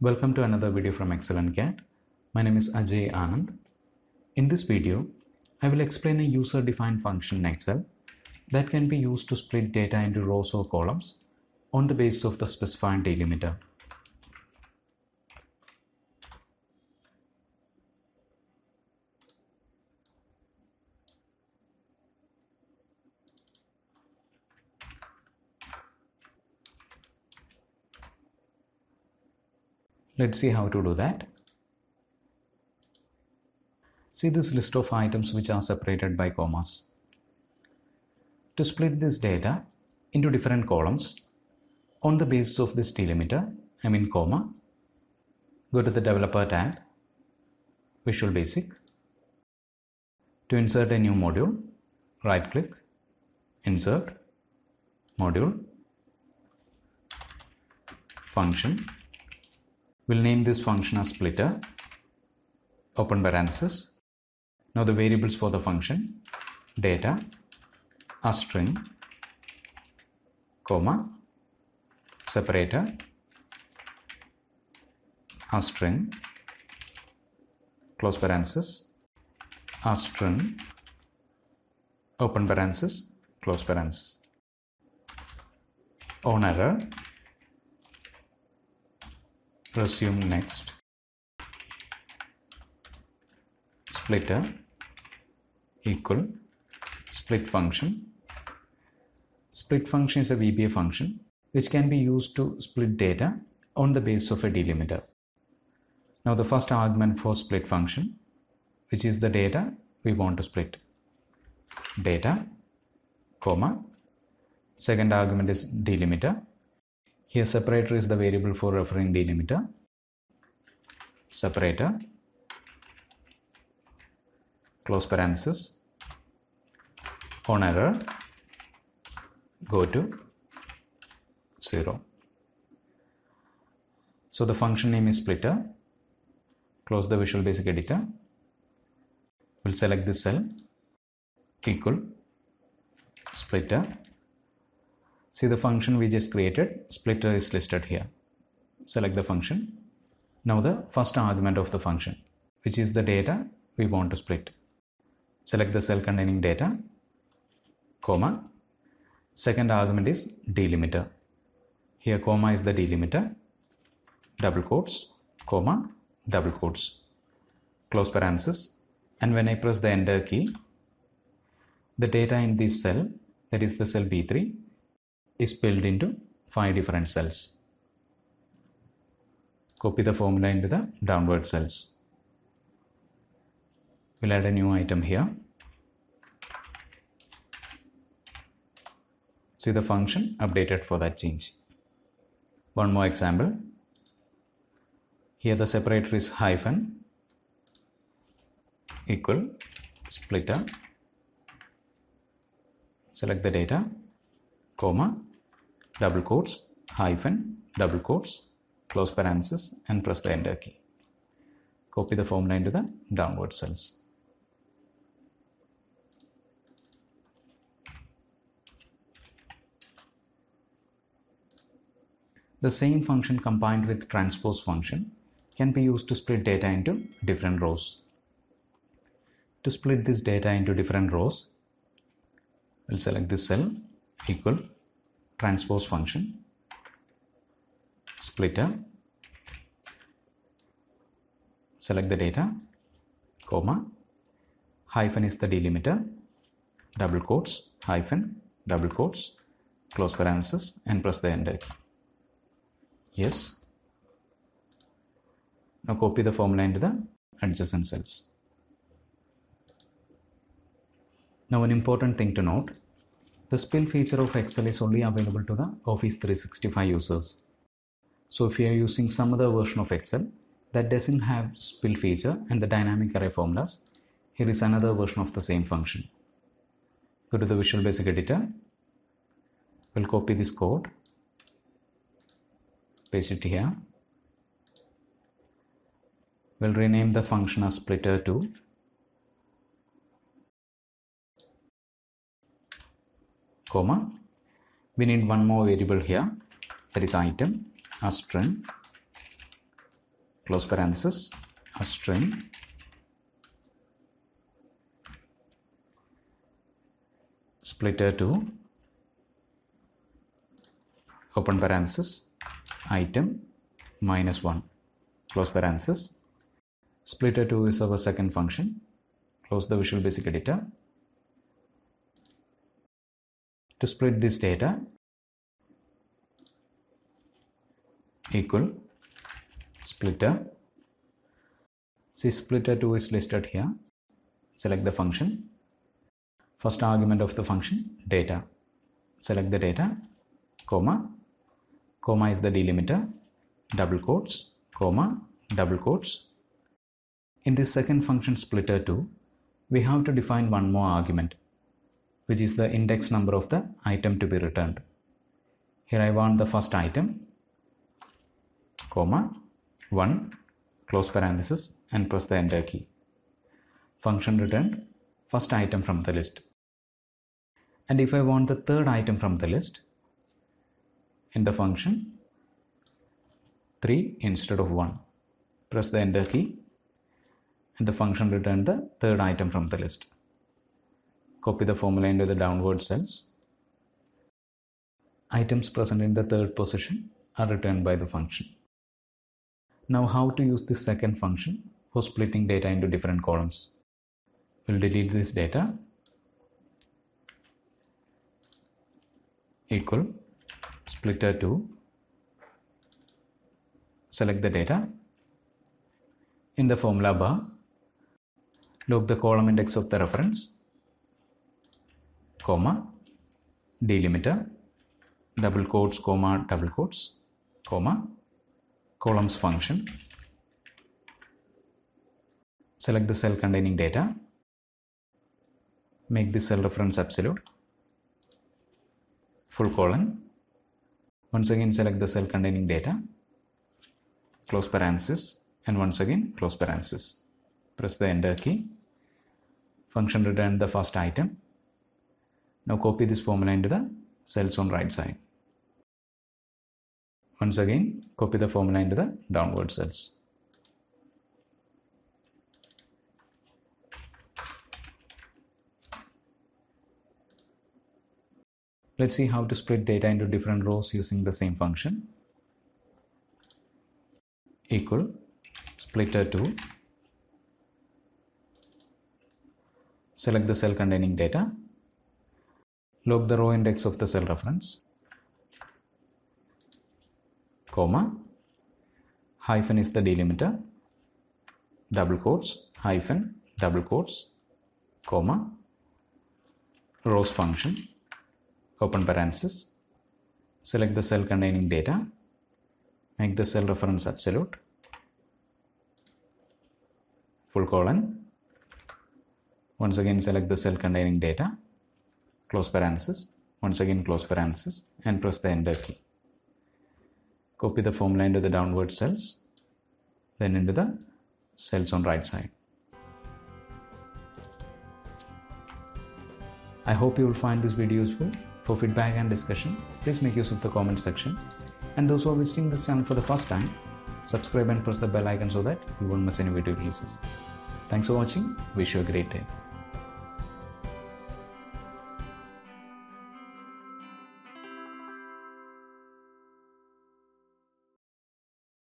Welcome to another video from XL n CAD. My name is Ajay Anand. In this video, I will explain a user-defined function in Excel that can be used to split data into rows or columns on the basis of the specified delimiter. Let's see how to do that. See this list of items which are separated by commas. To split this data into different columns on the basis of this delimiter, I mean comma, go to the developer tab, Visual Basic. To insert a new module, right click, insert, module, function, We'll name this function as splitter, open parenthesis. Now the variables for the function, data, a string, comma, separator, a string, close parenthesis, a string, open parenthesis, close parenthesis. On error, resume next. Splitter equal split function. Split function is a VBA function which can be used to split data on the basis of a delimiter. Now the first argument for split function which is the data we want to split. Data comma second argument is delimiter here separator is the variable for referring delimiter. Separator, close parenthesis, on error, go to 0. So the function name is splitter. Close the Visual Basic Editor. We'll select this cell, equal, splitter, See the function we just created, splitter is listed here. Select the function. Now the first argument of the function, which is the data we want to split. Select the cell containing data, comma. Second argument is delimiter. Here comma is the delimiter, double quotes, comma, double quotes, close parenthesis. And when I press the enter key, the data in this cell, that is the cell B3, is split into five different cells. Copy the formula into the downward cells. We'll add a new item here. See the function updated for that change. One more example. Here the separator is hyphen equal splitter. Select the data, comma, double quotes, hyphen, double quotes, close parenthesis and press the enter key. Copy the formula into the downward cells. The same function combined with transpose function can be used to split data into different rows. To split this data into different rows, we'll select this cell equal transpose function splitter select the data comma hyphen is the delimiter double quotes hyphen double quotes close parenthesis and press the enter key. Yes. Now copy the formula into the adjacent cells. Now an important thing to note the spill feature of Excel is only available to the Office 365 users. So if you are using some other version of Excel that doesn't have spill feature and the dynamic array formulas, here is another version of the same function. Go to the Visual Basic Editor. We'll copy this code, paste it here. We'll rename the function as splitter2 comma we need one more variable here that is item a string close parenthesis, a string, splitter 2, open parenthesis, item minus 1, close parenthesis. Splitter 2 is our second function. Close the Visual Basic Editor. To split this data, equal splitter. See splitter 2 is listed here. Select the function. First argument of the function data. Select the data, comma, comma is the delimiter, double quotes, comma, double quotes. In this second function splitter 2, we have to define one more argument, which is the index number of the item to be returned. Here I want the first item, comma, 1, close parenthesis and press the enter key. Function returned first item from the list. And if I want the third item from the list, in the function 3 instead of 1, press the enter key and the function return the third item from the list. Copy the formula into the downward cells. Items present in the third position are returned by the function. Now how to use this second function for splitting data into different columns. We'll delete this data equal splitter 2 select the data in the formula bar log the column index of the reference comma delimiter double quotes comma double quotes comma columns function. Select the cell containing data. Make the cell reference absolute. Full colon. Once again select the cell containing data. Close parenthesis. And once again close parenthesis. Press the enter key. Function return the first item now copy this formula into the cells on right side once again copy the formula into the downward cells Let's see how to split data into different rows using the same function. Equal splitter 2. Select the cell containing data. Log the row index of the cell reference. Comma. Hyphen is the delimiter. Double quotes. Hyphen. Double quotes. Comma. Rows function open parenthesis, select the cell containing data, make the cell reference absolute, full colon, once again select the cell containing data, close parenthesis, once again close parenthesis and press the enter key. Copy the formula into the downward cells, then into the cells on right side. I hope you will find this video useful. For feedback and discussion, please make use of the comment section. And those who are visiting this channel for the first time, subscribe and press the bell icon so that you won't miss any video releases. Thanks for watching. Wish you a great day.